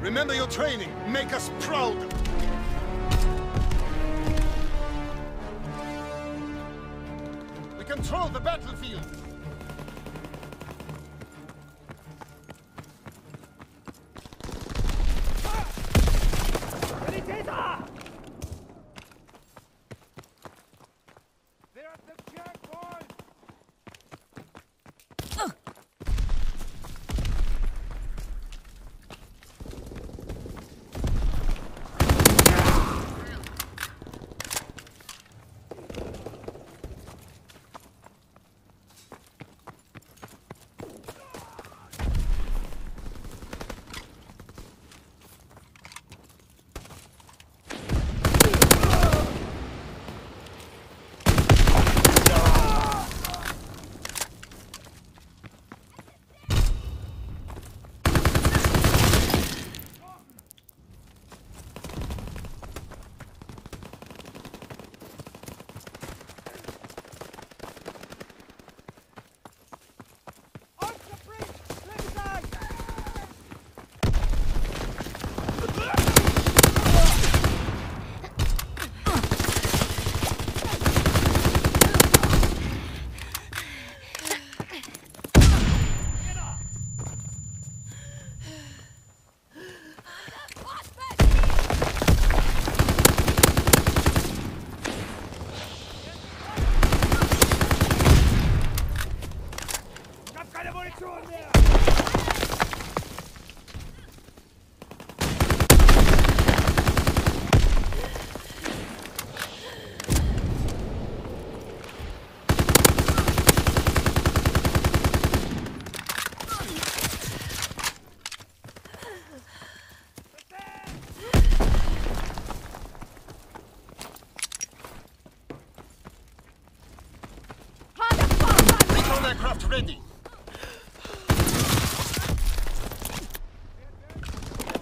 Remember your training. Make us proud. We control the battlefield. Ich hab keine Munition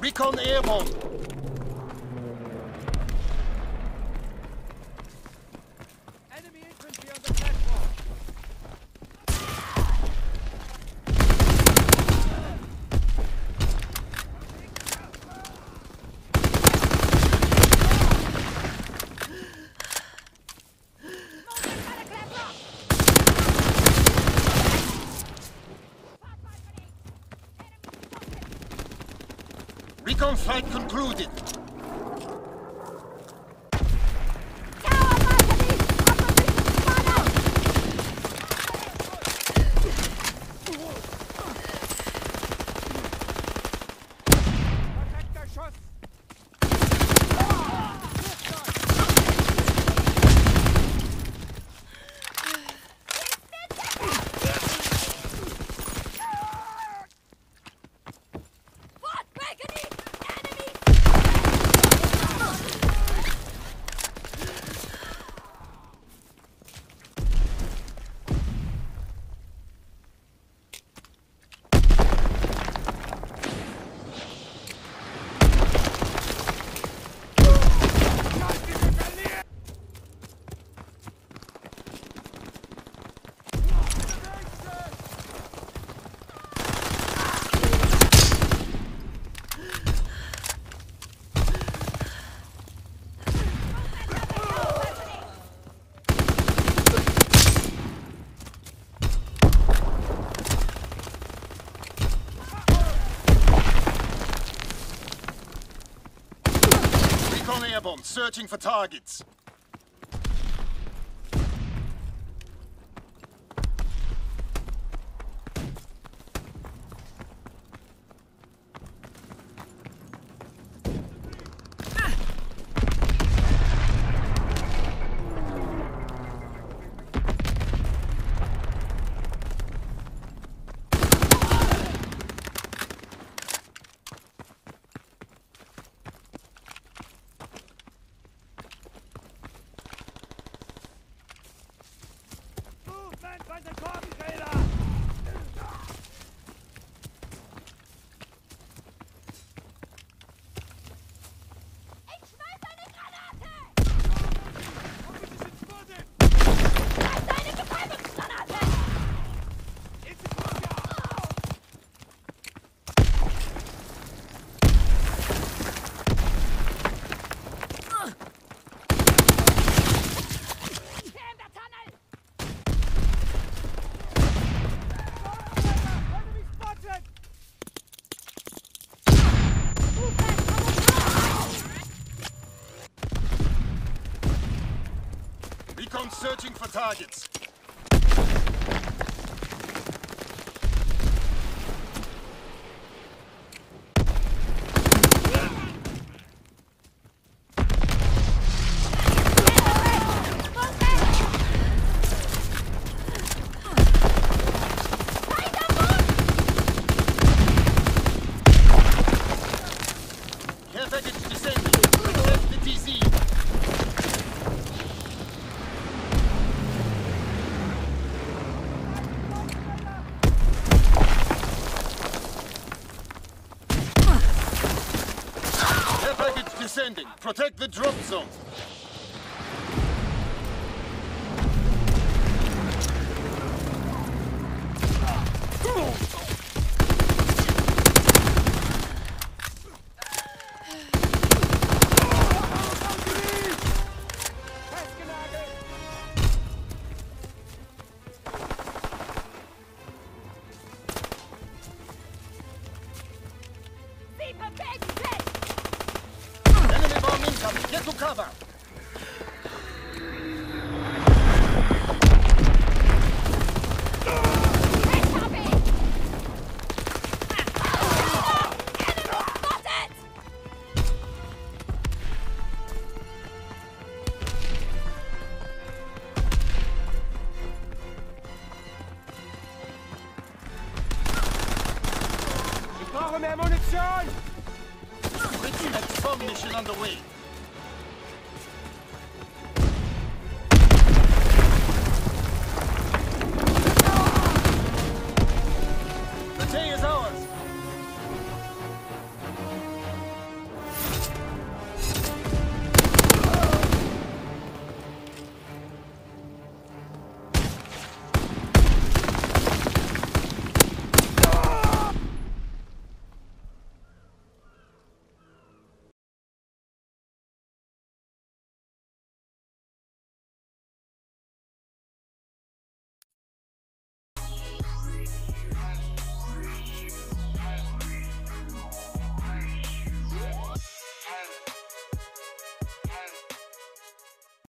Recon airborne. Recon flight concluded. Searching for targets. Deutschland, was ein Korkenträger! Searching for targets. Protect the drop zone. Munition! Fritz X bomb mission underway.